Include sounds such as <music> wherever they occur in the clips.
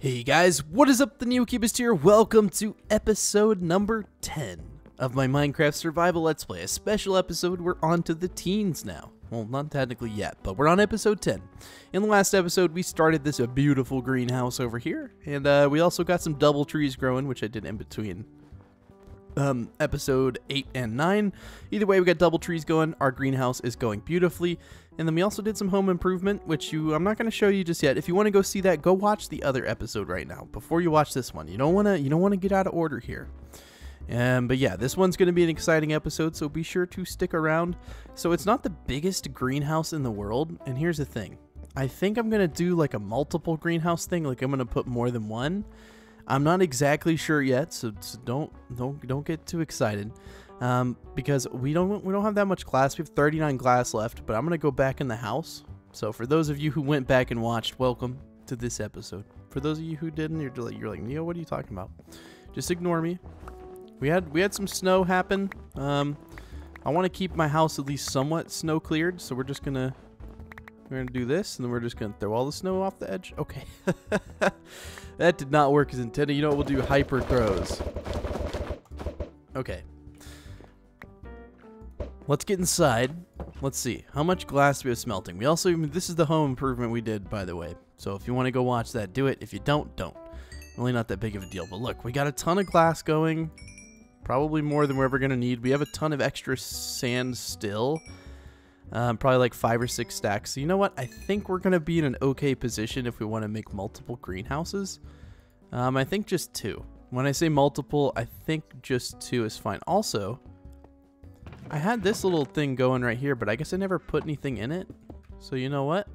Hey guys, what is up? The New NeoCubest here. Welcome to episode number 10 of my Minecraft Survival Let's Play. A special episode. We're on to the teens now. Well, not technically yet, but we're on episode 10. In the last episode, we started this beautiful greenhouse over here, and uh, we also got some double trees growing, which I did in between um, episode 8 and 9. Either way, we got double trees going. Our greenhouse is going beautifully. And then we also did some home improvement, which you I'm not going to show you just yet. If you want to go see that, go watch the other episode right now before you watch this one. You don't want to you don't want to get out of order here. Um, but yeah, this one's going to be an exciting episode, so be sure to stick around. So it's not the biggest greenhouse in the world, and here's the thing. I think I'm going to do like a multiple greenhouse thing, like I'm going to put more than one. I'm not exactly sure yet, so, so don't don't don't get too excited. Um, because we don't we don't have that much glass. We have 39 glass left, but I'm gonna go back in the house. So for those of you who went back and watched, welcome to this episode. For those of you who didn't, you're like you're like Neo, what are you talking about? Just ignore me. We had we had some snow happen. Um, I want to keep my house at least somewhat snow cleared, so we're just gonna we're gonna do this, and then we're just gonna throw all the snow off the edge. Okay, <laughs> that did not work as intended. You know what? We'll do hyper throws. Okay, Let's get inside. Let's see. How much glass we have smelting? We also, this is the home improvement we did, by the way. So if you want to go watch that, do it. If you don't, don't. Really not that big of a deal. But look, we got a ton of glass going. Probably more than we're ever going to need. We have a ton of extra sand still. Um, probably like five or six stacks. So you know what? I think we're going to be in an okay position if we want to make multiple greenhouses. Um, I think just two. When I say multiple, I think just two is fine. Also, I had this little thing going right here, but I guess I never put anything in it. So you know what?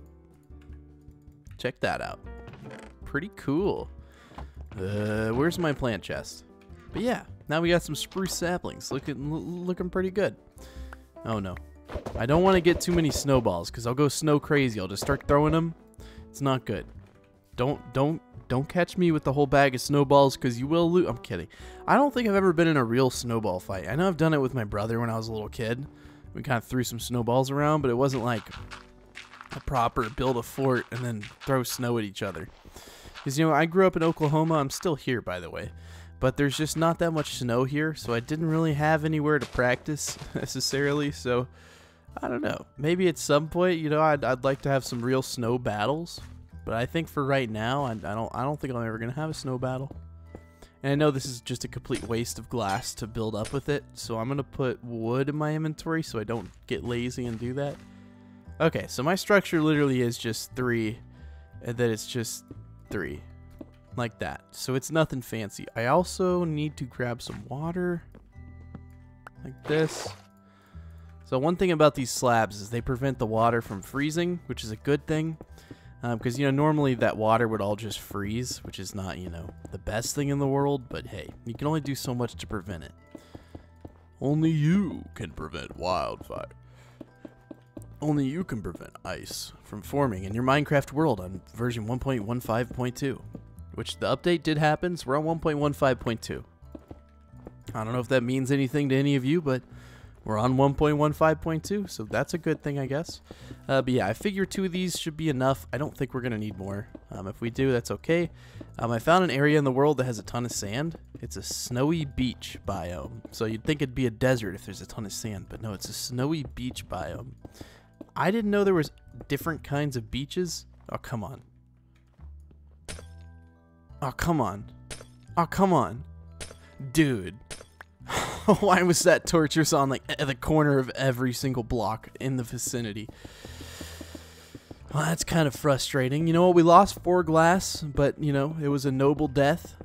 Check that out. Pretty cool. Uh, where's my plant chest? But yeah, now we got some spruce saplings. Looking, looking pretty good. Oh no. I don't want to get too many snowballs because I'll go snow crazy. I'll just start throwing them. It's not good. Don't, don't don't catch me with the whole bag of snowballs because you will lose. I'm kidding. I don't think I've ever been in a real snowball fight. I know I've done it with my brother when I was a little kid. We kind of threw some snowballs around, but it wasn't like a proper build a fort and then throw snow at each other. Because, you know, I grew up in Oklahoma. I'm still here, by the way. But there's just not that much snow here, so I didn't really have anywhere to practice <laughs> necessarily. So, I don't know. Maybe at some point, you know, I'd, I'd like to have some real snow battles. But I think for right now, I, I don't I don't think I'm ever gonna have a snow battle. And I know this is just a complete waste of glass to build up with it, so I'm gonna put wood in my inventory so I don't get lazy and do that. Okay, so my structure literally is just three, and then it's just three, like that. So it's nothing fancy. I also need to grab some water, like this. So one thing about these slabs is they prevent the water from freezing, which is a good thing because um, you know normally that water would all just freeze which is not you know the best thing in the world but hey you can only do so much to prevent it. Only you can prevent wildfire. Only you can prevent ice from forming in your minecraft world on version 1.15.2 which the update did happen so we're on 1.15.2 i don't know if that means anything to any of you but we're on 1.15.2, so that's a good thing, I guess. Uh, but yeah, I figure two of these should be enough. I don't think we're going to need more. Um, if we do, that's okay. Um, I found an area in the world that has a ton of sand. It's a snowy beach biome. So you'd think it'd be a desert if there's a ton of sand, but no, it's a snowy beach biome. I didn't know there was different kinds of beaches. Oh, come on. Oh, come on. Oh, come on. Dude. <laughs> Why was that torture on like at the corner of every single block in the vicinity? Well, that's kind of frustrating. You know what? We lost four glass, but you know it was a noble death.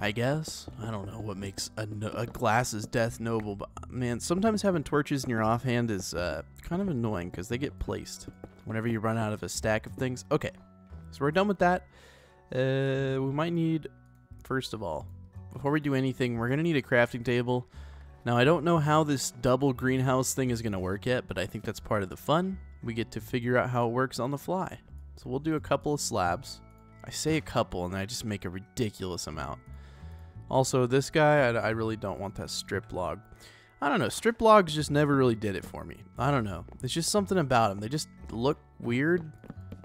I guess. I don't know what makes a, no a glass's death noble, but man, sometimes having torches in your offhand is uh, kind of annoying because they get placed whenever you run out of a stack of things. Okay, so we're done with that. Uh, we might need, first of all, before we do anything, we're to need a crafting table. Now, I don't know how this double greenhouse thing is going to work yet, but I think that's part of the fun. We get to figure out how it works on the fly. So we'll do a couple of slabs. I say a couple, and I just make a ridiculous amount. Also, this guy, I, I really don't want that strip log. I don't know, strip logs just never really did it for me. I don't know. It's just something about them. They just look weird,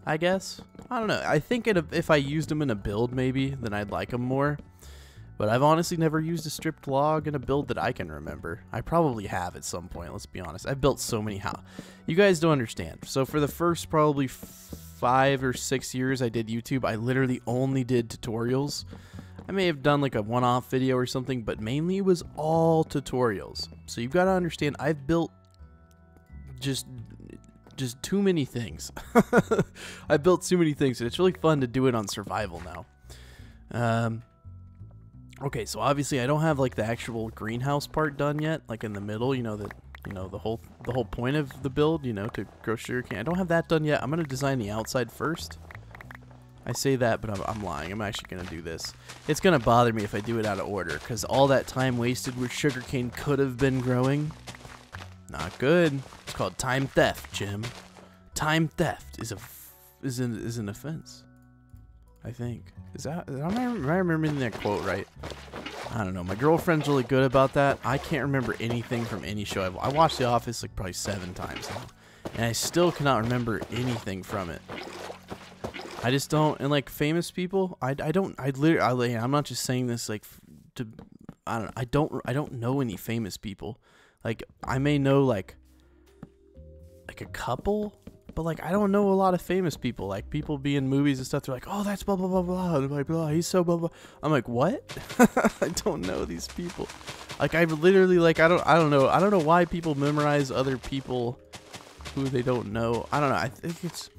I guess. I don't know. I think it, if I used them in a build, maybe, then I'd like them more. But I've honestly never used a stripped log in a build that I can remember. I probably have at some point, let's be honest. I've built so many how. You guys don't understand. So for the first probably five or six years I did YouTube, I literally only did tutorials. I may have done like a one-off video or something, but mainly it was all tutorials. So you've got to understand, I've built just just too many things. <laughs> I built too many things, and it's really fun to do it on survival now. Um, okay, so obviously I don't have like the actual greenhouse part done yet, like in the middle. You know that you know the whole the whole point of the build, you know, to grow sugarcane. I don't have that done yet. I'm gonna design the outside first. I say that, but I'm, I'm lying. I'm actually gonna do this. It's gonna bother me if I do it out of order, because all that time wasted where sugarcane could have been growing not good. It's called time theft, Jim. Time theft is a is an is an offense. I think. Is that am I, am I remembering that quote right? I don't know. My girlfriend's really good about that. I can't remember anything from any show. I've, I watched The Office like probably seven times now, and I still cannot remember anything from it. I just don't. And like famous people, I, I don't. I literally. I, I'm not just saying this like to. I don't. I don't. I don't know any famous people. Like I may know like like a couple, but like I don't know a lot of famous people. Like people be in movies and stuff. They're like, oh, that's blah blah blah blah blah blah. He's so blah blah. I'm like, what? <laughs> I don't know these people. Like I literally like I don't I don't know I don't know why people memorize other people who they don't know. I don't know. I think it's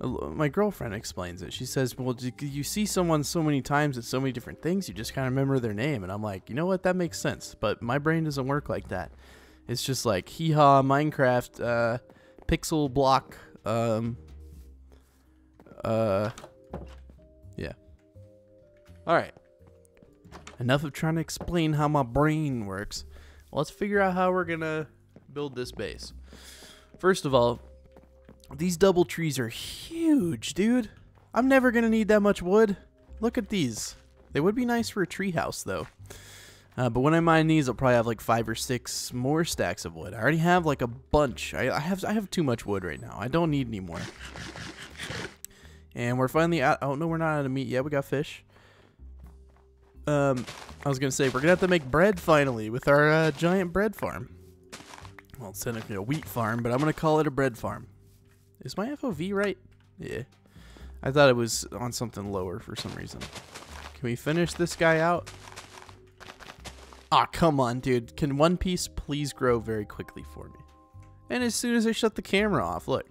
my girlfriend explains it. She says, "Well, you see someone so many times at so many different things, you just kind of remember their name." And I'm like, "You know what? That makes sense." But my brain doesn't work like that. It's just like hee haw Minecraft uh, pixel block. Um, uh, yeah. All right. Enough of trying to explain how my brain works. Let's figure out how we're gonna build this base. First of all, these double trees are huge, dude. I'm never gonna need that much wood. Look at these. They would be nice for a tree house, though. Uh, but when I mine these, I'll probably have like five or six more stacks of wood. I already have like a bunch. I, I have I have too much wood right now. I don't need any more. And we're finally out. Oh no, we're not out of meat yet. We got fish. Um, I was gonna say we're gonna have to make bread finally with our uh, giant bread farm. Well, it's technically a wheat farm, but I'm gonna call it a bread farm. Is my FOV right? Yeah. I thought it was on something lower for some reason. Can we finish this guy out? Ah, come on, dude. Can One Piece please grow very quickly for me? And as soon as I shut the camera off, look,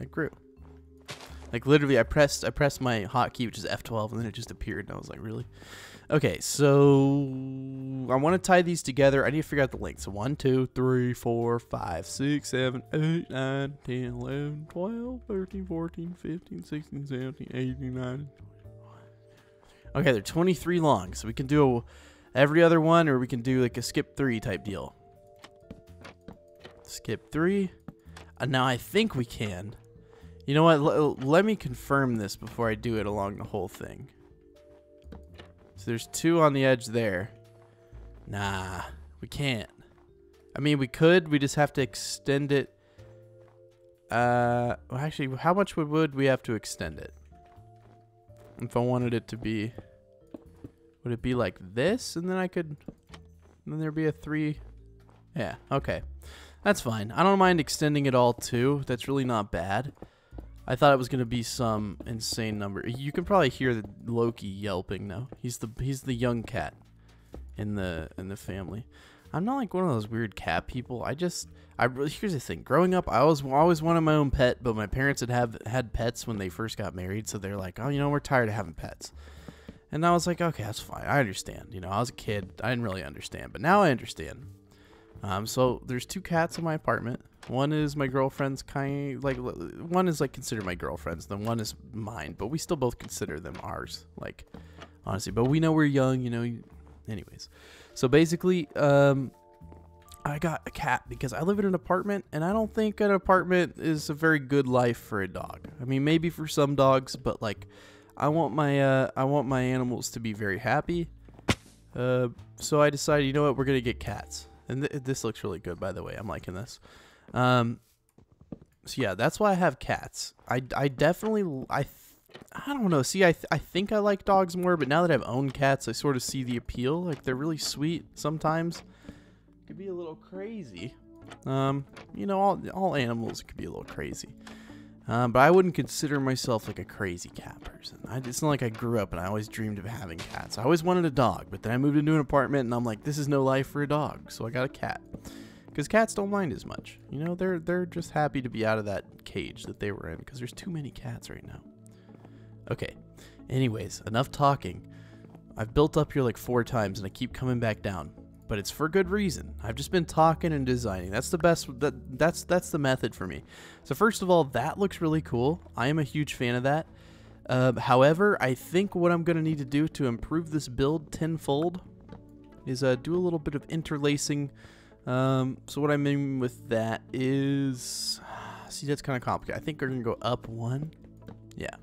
it grew. Like literally, I pressed I pressed my hotkey, which is F12, and then it just appeared, and I was like, really? Okay, so I want to tie these together. I need to figure out the length. So 1, 2, 3, 4, 5, 6, 7, 8, 9, 10, 11, 12, 13, 14, 15, 16, 17, 18, 19, Okay, they're 23 long, so we can do a every other one, or we can do like a skip three type deal. Skip three. And uh, now I think we can. You know what? L let me confirm this before I do it along the whole thing. So there's two on the edge there. Nah, we can't. I mean, we could. We just have to extend it. Uh, well, actually, how much would, would we have to extend it? If I wanted it to be would it be like this? And then I could, then there'd be a three. Yeah, okay. That's fine. I don't mind extending it all too. That's really not bad. I thought it was gonna be some insane number. You can probably hear the Loki yelping now. He's the he's the young cat in the in the family. I'm not like one of those weird cat people. I just I really here's the thing. Growing up, I was always wanted my own pet, but my parents had have had pets when they first got married, so they're like, oh, you know, we're tired of having pets. And I was like, okay, that's fine. I understand. You know, I was a kid. I didn't really understand, but now I understand. Um, so there's two cats in my apartment. One is my girlfriend's kind like one is like considered my girlfriend's, then one is mine, but we still both consider them ours. Like honestly, but we know we're young, you know. Anyways, so basically, um, I got a cat because I live in an apartment, and I don't think an apartment is a very good life for a dog. I mean, maybe for some dogs, but like I want my uh, I want my animals to be very happy. Uh, so I decided, you know what, we're gonna get cats, and th this looks really good, by the way. I'm liking this. Um, so yeah, that's why I have cats. I I definitely I I don't know. See, I th- I think I like dogs more, but now that I've owned cats, I sort of see the appeal. Like they're really sweet sometimes. Could be a little crazy. Um, you know, all all animals could be a little crazy. Um, but I wouldn't consider myself like a crazy cat person. I, it's not like I grew up and I always dreamed of having cats. I always wanted a dog, but then I moved into an apartment and I'm like, this is no life for a dog, so I got a cat. Because cats don't mind as much. You know, they're they're just happy to be out of that cage that they were in because there's too many cats right now. Okay. Anyways, enough talking. I've built up here like four times and I keep coming back down but it's for good reason. I've just been talking and designing. That's the best. That that's that's the method for me. So first of all, that looks really cool. I am a huge fan of that. Uh, however, I think what I'm gonna need to do to improve this build tenfold is uh, do a little bit of interlacing. Um, so what I mean with that is, <sighs> see, that's kind of complicated. I think we're gonna go up one. Yeah,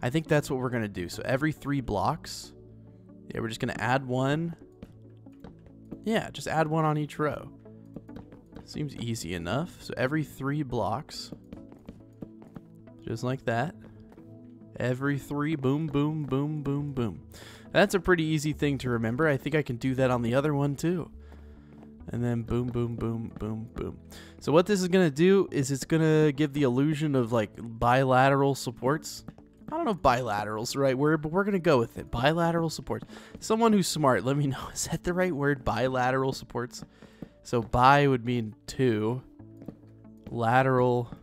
I think that's what we're gonna do. So every three blocks, yeah, we're just gonna add one yeah, just add one on each row. Seems easy enough. So every three blocks, just like that. Every three, boom, boom, boom, boom, boom. That's a pretty easy thing to remember. I think I can do that on the other one too. And then boom, boom, boom, boom, boom. So what this is going to do is it's going to give the illusion of like bilateral supports. I don't know if bilateral's the right word, but we're going to go with it. Bilateral supports. Someone who's smart, let me <laughs> know. Is that the right word? Bilateral supports? So bi would mean two. Lateral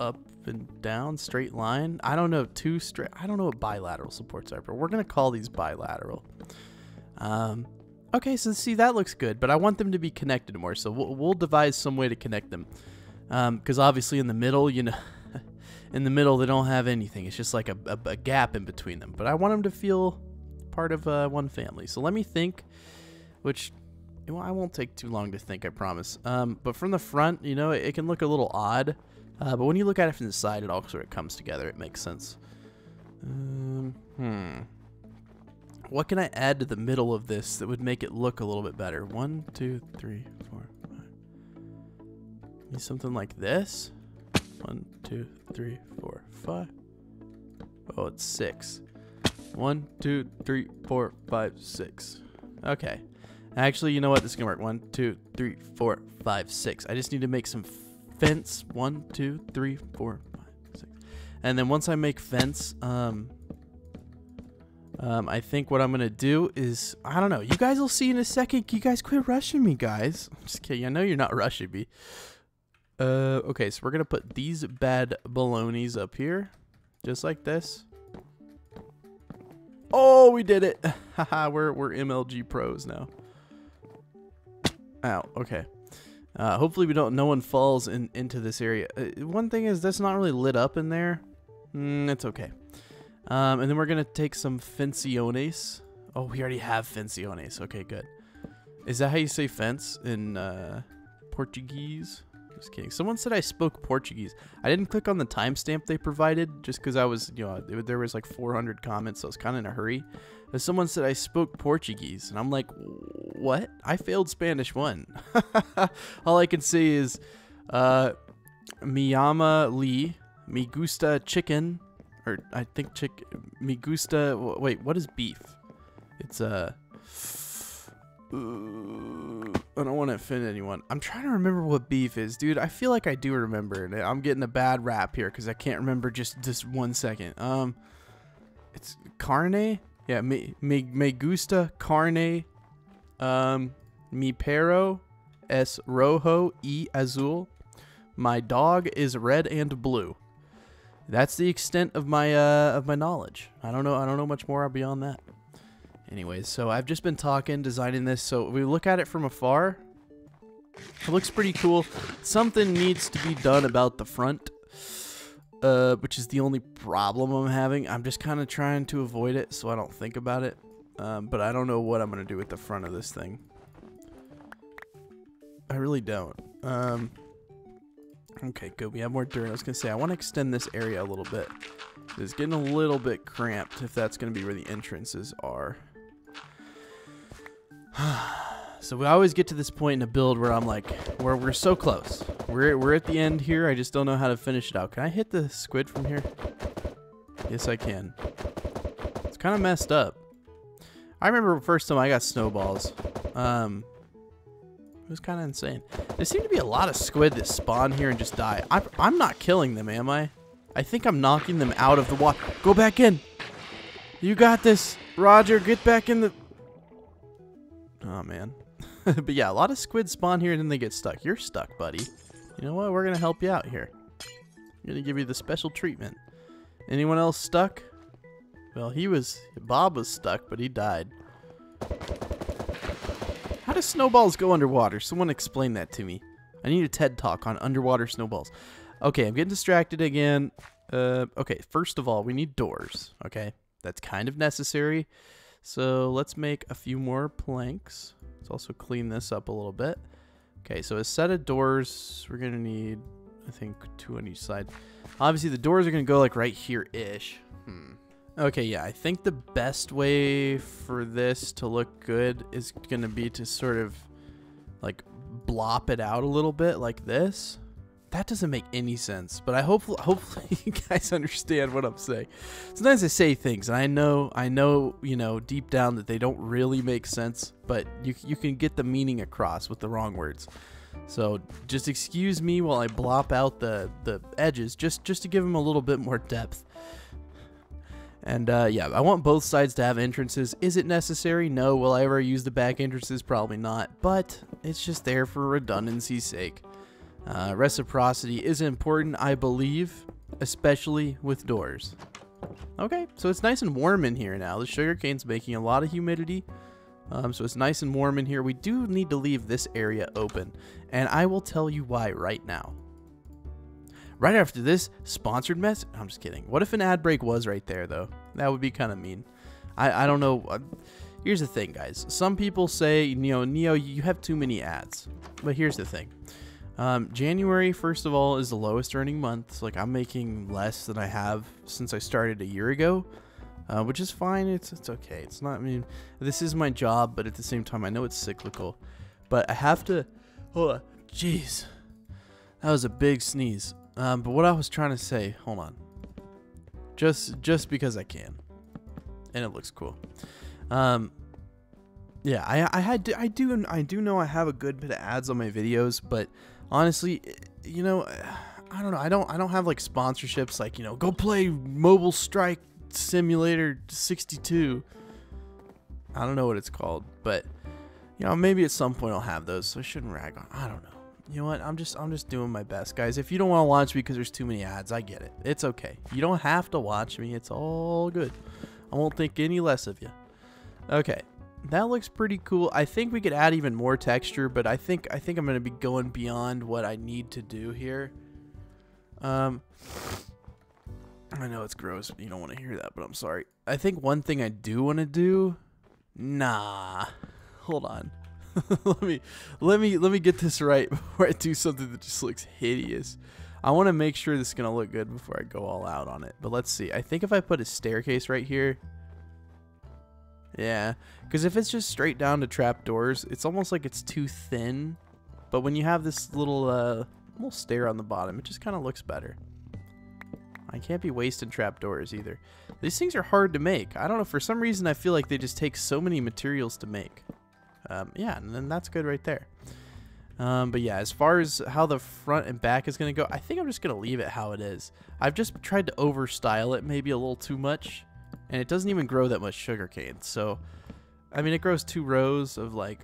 up and down, straight line. I don't know, two straight. I don't know what bilateral supports are, but we're going to call these bilateral. Um, okay, so see, that looks good, but I want them to be connected more. So we'll, we'll devise some way to connect them. Because um, obviously in the middle, you know, <laughs> in the middle they don't have anything. It's just like a, a, a gap in between them. But I want them to feel part of uh, one family. So let me think, which well, I won't take too long to think, I promise. Um, but from the front, you know, it, it can look a little odd. Uh, but when you look at it from the side, it all sort of comes together. It makes sense. Um, hmm. What can I add to the middle of this that would make it look a little bit better? One, two, three, four, five. Maybe something like this? One, two, three, four, five. Oh, it's six. One, two, three, four, five, six. Okay. Actually, you know what? This is going to work. One, two, three, four, five, six. I just need to make some fence. One, two, three, four, five, six. And then once I make fence, um, um, I think what I'm going to do is, I don't know. You guys will see in a second. You guys quit rushing me, guys. I'm just kidding. I know you're not <laughs> rushing me. Uh, okay, so we're gonna put these bad balonies up here, just like this. Oh, we did it! <laughs> Haha, we're we're MLG pros now. Ow. Okay. Uh, hopefully we don't. No one falls in into this area. Uh, one thing is that's not really lit up in there. Mm, it's okay. Um, and then we're gonna take some fenciones. Oh, we already have fenciones. Okay, good. Is that how you say fence in uh, Portuguese? Just kidding. Someone said I spoke Portuguese. I didn't click on the timestamp they provided just because I was, you know, there was like 400 comments, so I was kind of in a hurry. But someone said I spoke Portuguese, and I'm like, what? I failed Spanish one. <laughs> All I can say is, uh, mi llama Lee, me gusta chicken, or I think chick, me gusta. Wait, what is beef? It's uh. I don't want to offend anyone. I'm trying to remember what beef is, dude. I feel like I do remember it. I'm getting a bad rap here because I can't remember just just one second. Um, it's carne. Yeah, me me me gusta carne. Um, mi perro es rojo y azul. My dog is red and blue. That's the extent of my uh of my knowledge. I don't know. I don't know much more beyond that. Anyways, so I've just been talking, designing this. So we look at it from afar. It looks pretty cool. Something needs to be done about the front, uh, which is the only problem I'm having. I'm just kind of trying to avoid it so I don't think about it. Um, but I don't know what I'm going to do with the front of this thing. I really don't. Um, okay, good. We have more dirt. I was going to say, I want to extend this area a little bit. It's getting a little bit cramped if that's going to be where the entrances are. <sighs> so we always get to this point in a build where I'm like, where we're so close. We're, we're at the end here. I just don't know how to finish it out. Can I hit the squid from here? Yes, I can. It's kind of messed up. I remember first time I got snowballs. Um, it was kind of insane. There seem to be a lot of squid that spawn here and just die. I'm, I'm not killing them, am I? I think I'm knocking them out of the water. Go back in. You got this. Roger, get back in the... Oh, man. <laughs> but yeah, a lot of squid spawn here and then they get stuck. You're stuck, buddy. You know what? We're going to help you out here. I'm going to give you the special treatment. Anyone else stuck? Well, he was... Bob was stuck, but he died. How do snowballs go underwater? Someone explain that to me. I need a TED talk on underwater snowballs. Okay, I'm getting distracted again. Uh, okay, first of all, we need doors. Okay, that's kind of necessary. So let's make a few more planks. Let's also clean this up a little bit. Okay, so a set of doors, we're to need, I think, two on each side. Obviously, the doors are to go like right here-ish. Hmm. Okay, yeah, I think the best way for this to look good is to be to sort of like blop it out a little bit like this. That doesn't make any sense, but I hope hopefully <laughs> you guys understand what I'm saying. Sometimes I say things and I know I know, you know, deep down that they don't really make sense, but you you can get the meaning across with the wrong words. So just excuse me while I blop out the the edges just just to give them a little bit more depth. And uh, yeah, I want both sides to have entrances. Is it necessary? No. Will I ever use the back entrances? Probably not. But it's just there for redundancy's sake. Uh, reciprocity is important, I believe, especially with doors. Okay, so it's nice and warm in here now. The sugarcane's making a lot of humidity. Um, so it's nice and warm in here. We do need to leave this area open. And I will tell you why right now. Right after this sponsored mess, I'm just kidding. What if an ad break was right there though? That would be kind of mean. I, I don't know. Uh, here's the thing, guys. Some people say, you know, Neo, you have too many ads. But here's the thing. Um, January, first of all, is the lowest earning month. So, like, I'm making less than I have since I started a year ago, uh, which is fine. It's it's okay. It's not. I mean, this is my job, but at the same time, I know it's cyclical. But I have to. Oh, jeez, that was a big sneeze. Um, but what I was trying to say, hold on. Just just because I can, and it looks cool. Um, yeah, I I had I do I do know I have a good bit of ads on my videos, but honestly, eh, you know, eh, I don't know. I don't I don't have like sponsorships like you know go play Mobile Strike Simulator 62. I don't know what it's called, but you know maybe at some point I'll have those. So I shouldn't rag on. I don't know you know what? I'm just I'm just doing my best, guys. If you don't want to watch me because there's too many ads, I get it. It's okay. You don't have to watch me. It's all good. I won't think any less of you. Okay. That looks pretty cool. I think we could add even more texture, but I think I think I'm going to be going beyond what I need to do here. Um I know it's gross. You don't want to hear that, but I'm sorry. I think one thing I do want to do Nah. Hold on. <laughs> let me let me let me get this right <laughs> before I do something that just looks hideous. I want to make sure this is gonna look good before I go all out on it. But let's see. I think if I put a staircase right here, yeah, because if it's just straight down to trap doors, it's almost like it's too thin. But when you have this little uh, little stair on the bottom, it just kind of looks better. I can't be wasting trap doors either. These things are hard to make. I don't know. For some reason, I feel like they just take so many materials to make um, yeah, and then that's good right there. Um, but yeah, as far as how the front and back is going to go, I think I'm just going to leave it how it is. I've just tried to overstyle it maybe a little too much, and it doesn't even grow that much sugarcane. So, I mean, it grows two rows of like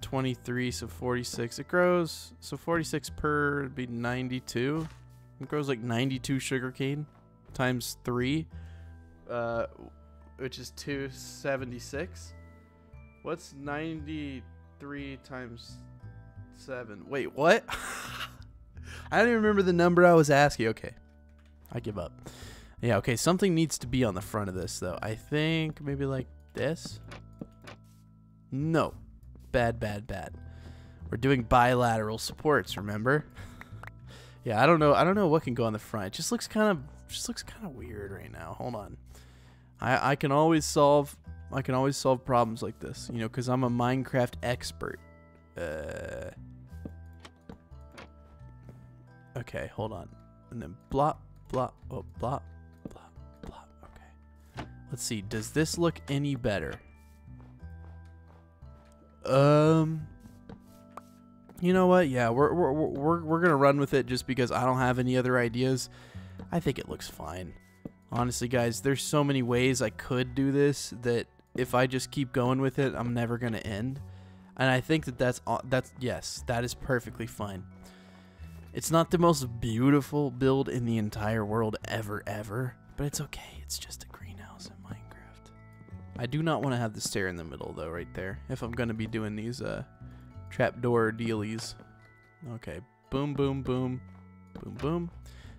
23, so 46. It grows, so 46 per would be 92. It grows like 92 sugarcane times three, uh, which is 276. What's 93 times 7? Wait, what? <laughs> I don't even remember the number I was asking. Okay. I give up. Yeah, okay, something needs to be on the front of this, though. I think maybe like this? No. Bad, bad, bad. We're doing bilateral supports, remember? <laughs> yeah, I don't know. I don't know what can go on the front. It just looks kind of just looks kind of weird right now. Hold on. I I can always solve I can always solve problems like this, you know, because I'm a Minecraft expert. Uh, okay, hold on. And then blop, blop, oh, blop, Let's see. Does this look any better? Um, you know what? Yeah, we're we're we're we're gonna run with it just because I don't have any other ideas. I think it looks fine. Honestly, guys, there's so many ways I could do this that if I just keep going with it, I'm never gonna end. And I think that that's that's yes, that is perfectly fine. It's not the most beautiful build in the entire world ever, ever, but it's okay. It's just a. I do not want to have the stair in the middle though, right there. If I'm gonna be doing these uh trapdoor dealies. Okay, boom, boom, boom, boom, boom.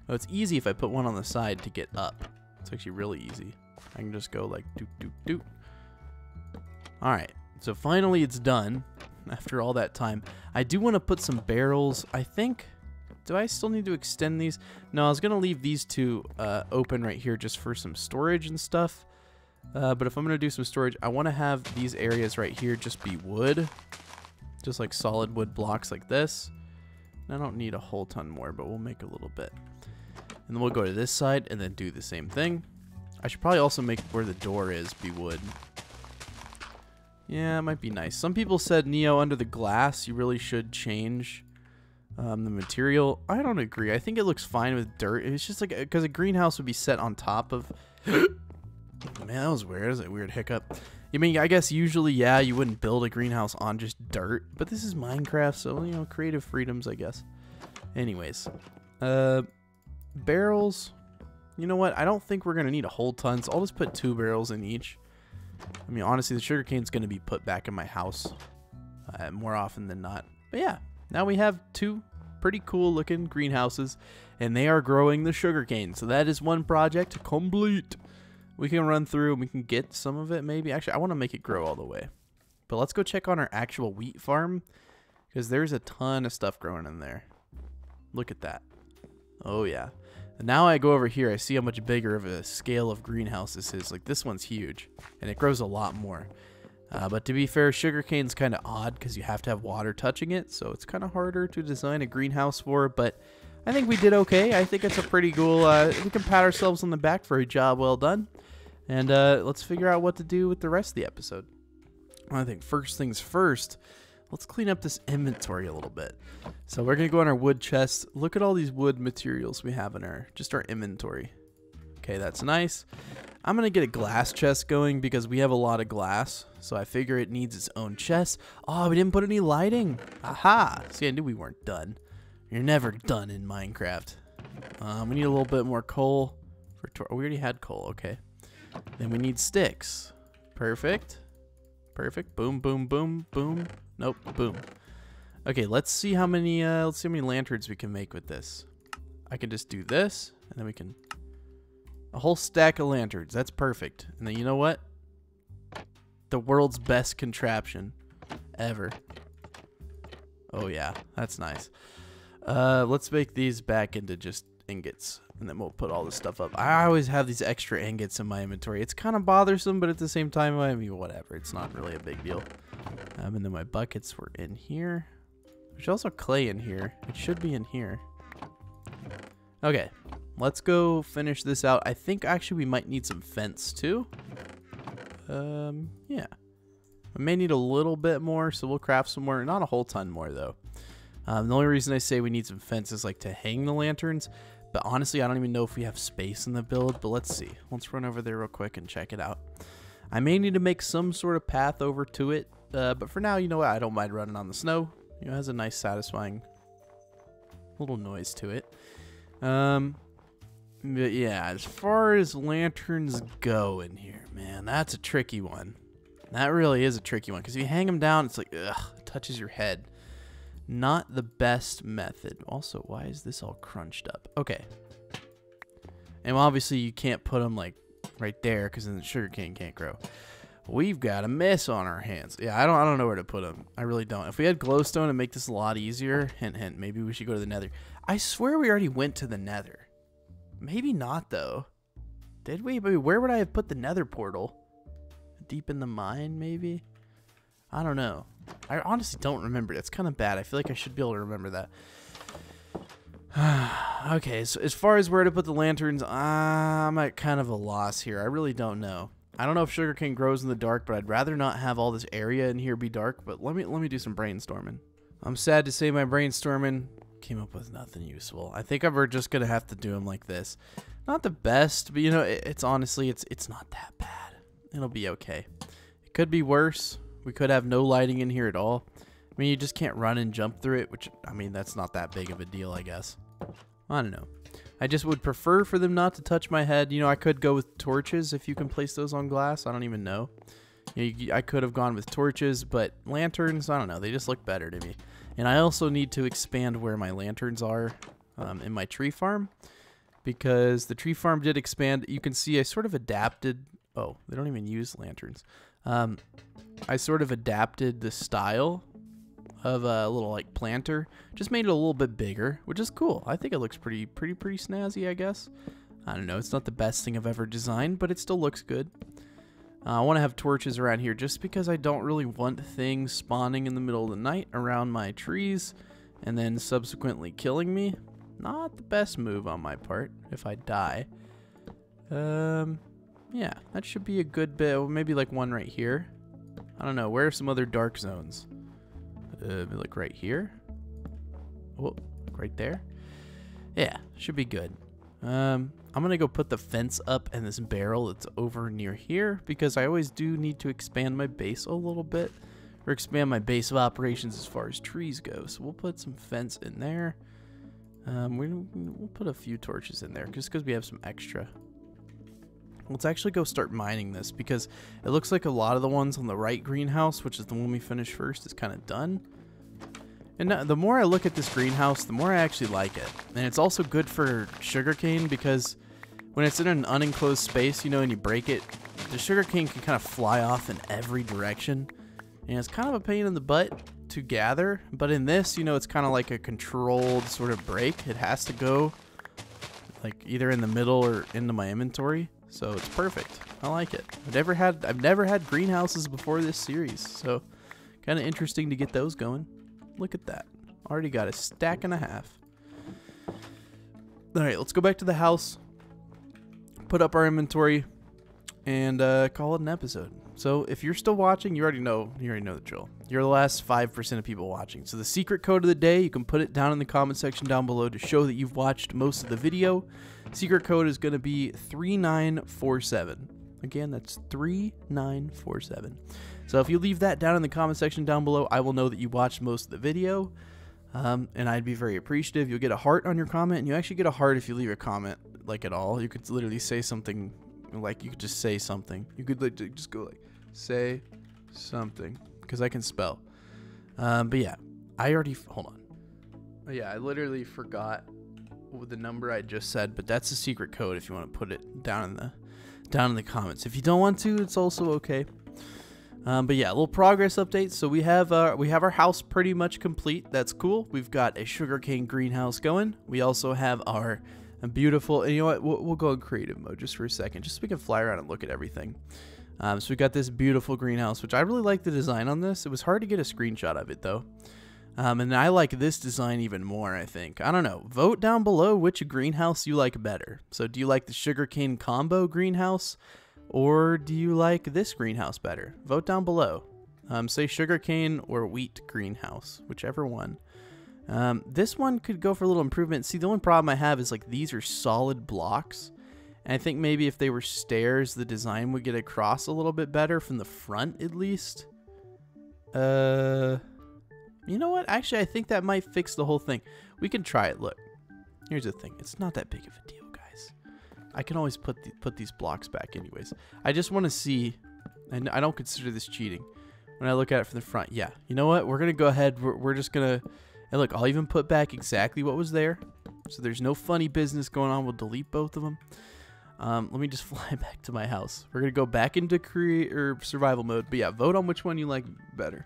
Oh, it's easy if I put one on the side to get up. It's actually really easy. I can just go like doot, doot, doot. All right, so finally it's done <laughs> after all that time. I do want to put some barrels. I think, do I still need to extend these? No, I was going to leave these two uh, open right here just for some storage and stuff. Uh, but if I'm going to do some storage, I want to have these areas right here just be wood just like solid wood blocks like this. I don't need a whole ton more, but we'll make a little bit. And then we'll go to this side and then do the same thing. I should probably also make where the door is be wood. Yeah, it might be nice. Some people said, Neo, under the glass, you really should change um, the material. I don't agree. I think it looks fine with dirt. It's just like, because a greenhouse would be set on top of... Man, that was weird. That was a weird hiccup. I mean, I guess usually, yeah, you wouldn't build a greenhouse on just dirt, but this is Minecraft, so, you know, creative freedoms, I guess. Anyways, uh, barrels, you know what? I don't think we're going to need a whole ton, so I'll just put two barrels in each. I mean, honestly, the sugarcane's going to be put back in my house uh, more often than not. But yeah, now we have two pretty cool looking greenhouses, and they are growing the sugarcane. So that is one project complete we can run through and we can get some of it maybe. Actually, I want to make it grow all the way. But let's go check on our actual wheat farm because there's a ton of stuff growing in there. Look at that. Oh, yeah. And now I go over here, I see how much bigger of a scale of greenhouse this is. Like, this one's huge, and it grows a lot more. Uh, but to be fair, sugarcane's kind of odd because you have to have water touching it, so it's kind of harder to design a greenhouse for. But I think we did okay. I think it's a pretty cool. Uh, we can pat ourselves on the back for a job well done. And uh, let's figure out what to do with the rest of the episode. I think first things first, let's clean up this inventory a little bit. So we're going to go on our wood chest. Look at all these wood materials we have in our, just our inventory. Okay, that's nice. I'm going to get a glass chest going because we have a lot of glass. So I figure it needs its own chest. Oh, we didn't put any lighting. Aha. See, I knew we weren't done. You're never done in Minecraft. Um, we need a little bit more coal. For we already had coal, okay. Then we need sticks. Perfect. Perfect. Boom, boom, boom, boom. Nope, boom. Okay, let's see how many uh, let's see how many lanterns we can make with this. I can just do this, and then we can a whole stack of lanterns. That's perfect. And then you know what? The world's best contraption ever. Oh yeah, that's nice. Uh, let's make these back into just ingots and then we'll put all this stuff up. I always have these extra ingots in my inventory. It's kind of bothersome, but at the same time, I mean, whatever. It's not really a big deal. Um, and then my buckets were in here. There's also clay in here. It should be in here. Okay, let's go finish this out. I think actually we might need some fence too. Um, yeah. I may need a little bit more, so we'll craft some more. Not a whole ton more though. Um, the only reason I say we need some fence is like to hang the lanterns. But honestly, I don't even know if we have space in the build, but let's see. Let's run over there real quick and check it out. I may need to make some sort of path over to it, uh, but for now, you know what? I don't mind running on the snow. You know, it has a nice, satisfying little noise to it. Um, but yeah, as far as lanterns go in here, man, that's a tricky one. That really is a tricky one because if you hang them down, it's like, ugh, it touches your head. Not the best method. Also, why is this all crunched up? Okay. And obviously you can't put them like right there because then the sugarcane can't grow. We've got a mess on our hands. Yeah, I don't I don't know where to put them. I really don't. If we had glowstone and make this a lot easier, hint hint, maybe we should go to the nether. I swear we already went to the nether. Maybe not though. Did we? Where would I have put the nether portal? Deep in the mine, maybe? I don't know. I honestly don't remember. That's kind of bad. I feel like I should be able to remember that. <sighs> okay, so as far as where to put the lanterns, I'm at kind of a loss here. I really don't know. I don't know if sugarcane grows in the dark, but I'd rather not have all this area in here be dark. But let me let me do some brainstorming. I'm sad to say my brainstorming came up with nothing useful. I think I'm just gonna have to do them like this. Not the best, but you know, it, it's honestly it's it's not that bad. It'll be okay. It could be worse. We could have no lighting in here at all. I mean, you just can't run and jump through it, which I mean, that's not that big of a deal, I guess. I don't know. I just would prefer for them not to touch my head. You know, I could go with torches if you can place those on glass. I don't even know. You know, I could have gone with torches, but lanterns, I don't know. They just look better to me. And I also need to expand where my lanterns are um, in my tree farm because the tree farm did expand. You can see I sort of adapted. Oh, they don't even use lanterns. Um, I sort of adapted the style of a little like planter. Just made it a little bit bigger, which is cool. I think it looks pretty, pretty, pretty snazzy, I guess. I don't know. It's not the best thing I've ever designed, but it still looks good. Uh, I want to have torches around here just because I don't really want things spawning in the middle of the night around my trees and then subsequently killing me. Not the best move on my part if I die. Um, yeah, that should be a good bit. Maybe like one right here. I don't know. Where are some other dark zones? uh, like right here. Oh, right there. Yeah, should be good. Um, I'm gonna go put the fence up and this barrel that's over near here because I always do need to expand my base a little bit or expand my base of operations as far as trees go. So we'll put some fence in there. Um, we, we'll put a few torches in there just because we have some extra. Let's actually go start mining this because it looks like a lot of the ones on the right greenhouse, which is the one we finished first, is kind of done. And the more I look at this greenhouse, the more I actually like it. And it's also good for sugarcane because when it's in an unenclosed space, you know, and you break it, the sugarcane can kind of fly off in every direction. And it's kind of a pain in the butt to gather. But in this, you know, it's kind of like a controlled sort of break. It has to go like either in the middle or into my inventory. So it's perfect. I like it. I've never had I've never had greenhouses before this series, so kind of interesting to get those going. Look at that. Already got a stack and a half. All right, let's go back to the house. Put up our inventory and uh, call it an episode. So if you're still watching, you already know you already know the drill. You're the last five percent of people watching. So the secret code of the day, you can put it down in the comment section down below to show that you've watched most of the video. Secret code is going to be 3947. Again, that's 3947. So if you leave that down in the comment section down below, I will know that you watched most of the video. Um, and I'd be very appreciative. You'll get a heart on your comment, and you actually get a heart if you leave a comment, like at all. You could literally say something, like you could just say something. You could like, just go like, say something, because I can spell. Um, but yeah, I already, hold on. But yeah, I literally forgot the number I just said, but that's a secret code if you want to put it down in the down in the comments. If you don't want to, it's also okay. Um, but yeah, a little progress update. So we have uh, we have our house pretty much complete. That's cool. We've got a sugarcane greenhouse going. We also have our beautiful. And you know what? We'll, we'll, go in creative mode just for a second, just so we can fly around and look at everything. Um, so we got this beautiful greenhouse, which I really like the design on this. It was hard to get a screenshot of it though. Um, and I like this design even more, I think. I don't know. Vote down below which greenhouse you like better. So, do you like the sugarcane combo greenhouse or do you like this greenhouse better? Vote down below. Um, say sugarcane or wheat greenhouse, whichever one. Um, this one could go for a little improvement. See, the only problem I have is like these are solid blocks. And I think maybe if they were stairs, the design would get across a little bit better from the front at least. Uh, you know what? Actually, I think that might fix the whole thing. We can try it. Look, here's the thing. It's not that big of a deal, guys. I can always put the, put these blocks back anyways. I just want to see, and I don't consider this cheating. When I look at it from the front, yeah. You know what? We're going to go ahead. We're, we're just going to, and look, I'll even put back exactly what was there. So there's no funny business going on. We'll delete both of them. Um, let me just <laughs> fly back to my house. We're to go back into create or survival mode. But yeah, vote on which one you like better.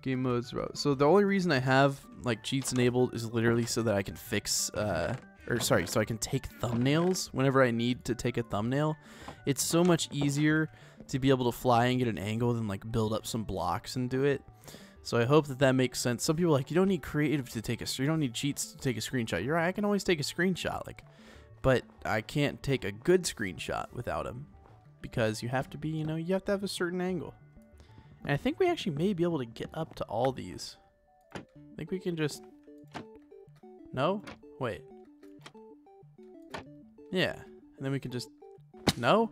Game modes. So the only reason I have like cheats enabled is literally so that I can fix, uh, or sorry, so I can take thumbnails whenever I need to take a thumbnail. It's so much easier to be able to fly and get an angle than like build up some blocks and do it. So I hope that that makes sense. Some people like you don't need creative to take a, you don't need cheats to take a screenshot. You're right. I can always take a screenshot, like, but I can't take a good screenshot without him because you have to be, you know, you have to have a certain angle. And I think we actually may be able to get up to all these. I think we can just... No? Wait. Yeah. And then we can just... No?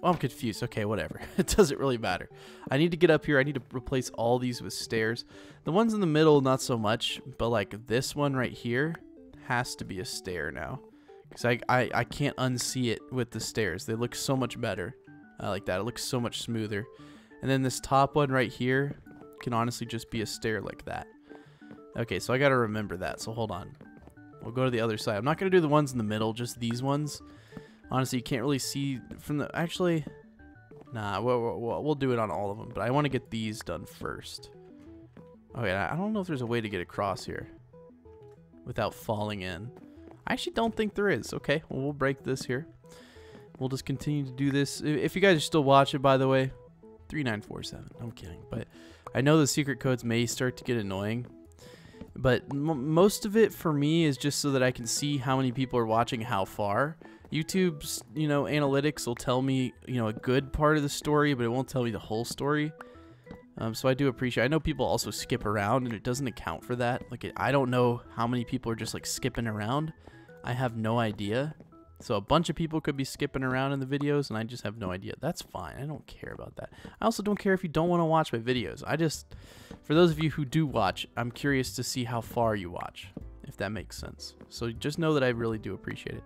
Well, I'm confused. Okay, whatever. <laughs> it doesn't really matter. I need to get up here. I need to replace all these with stairs. The ones in the middle, not so much. But like this one right here has to be a stair now. Because I, I, I can't unsee it with the stairs. They look so much better. I like that. It looks so much smoother. And then this top one right here can honestly just be a stair like that. Okay, so I got to remember that. So hold on. We'll go to the other side. I'm not going to do the ones in the middle, just these ones. Honestly, you can't really see from the... Actually, nah, we'll, we'll, we'll do it on all of them. But I want to get these done first. Okay, I don't know if there's a way to get across here without falling in. I actually don't think there is. Okay, well, we'll break this here. We'll just continue to do this. If you guys are still watching, by the way, 3947. I'm kidding. But I know the secret codes may start to get annoying. But most of it for me is just so that I can see how many people are watching how far. YouTube's, you know, analytics will tell me, you know, a good part of the story, but it won't tell me the whole story. Um, so I do appreciate. I know people also skip around, and it doesn't account for that. Like, I don't know how many people are just like skipping around. I have no idea. So a bunch of people could be skipping around in the videos, and I just have no idea. That's fine. I don't care about that. I also don't care if you don't want to watch my videos. I just, for those of you who do watch, I'm curious to see how far you watch, if that makes sense. So just know that I really do appreciate it.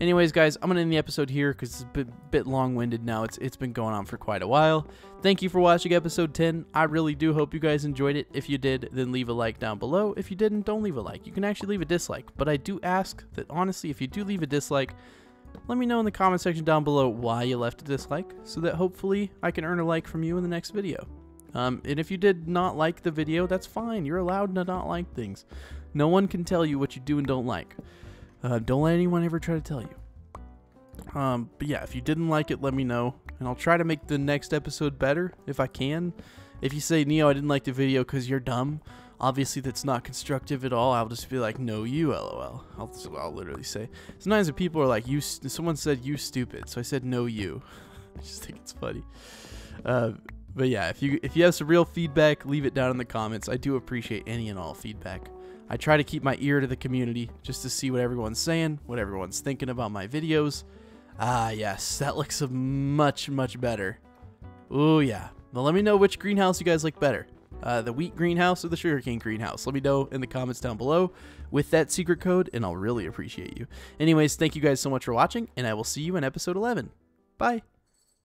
Anyways, guys, I'm gonna end the episode here because it's a bit, bit long-winded now. It's it's been going on for quite a while. Thank you for watching episode 10. I really do hope you guys enjoyed it. If you did, then leave a like down below. If you didn't, don't leave a like. You can actually leave a dislike. But I do ask that honestly, if you do leave a dislike, let me know in the comment section down below why you left a dislike, so that hopefully I can earn a like from you in the next video. Um, and if you did not like the video, that's fine. You're allowed to not like things. No one can tell you what you do and don't like. Uh, don't let anyone ever try to tell you. Um, but yeah, if you didn't like it, let me know, and I'll try to make the next episode better if I can. If you say, Neo, I didn't like the video because you're dumb, obviously that's not constructive at all. I'll just be like, no, you, lol. I'll, I'll literally say. Sometimes if people are like, you, someone said you stupid, so I said no, you. <laughs> I just think it's funny. Uh, but yeah, if you if you have some real feedback, leave it down in the comments. I do appreciate any and all feedback. I try to keep my ear to the community just to see what everyone's saying, what everyone's thinking about my videos. Ah, yes, that looks much, much better. Oh, yeah. Well, let me know which greenhouse you guys like better. Uh, the wheat greenhouse or the sugarcane greenhouse. Let me know in the comments down below with that secret code, and I'll really appreciate you. Anyways, thank you guys so much for watching, and I will see you in episode 11. Bye.